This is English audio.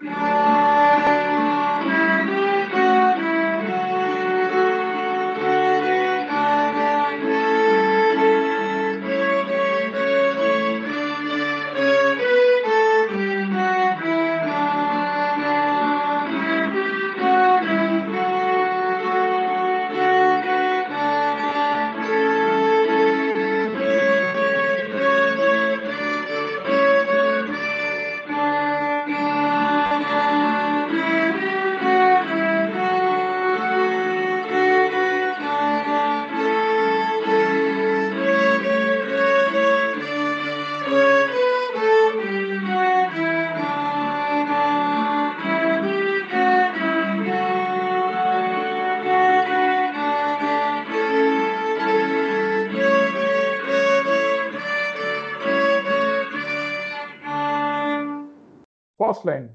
First line,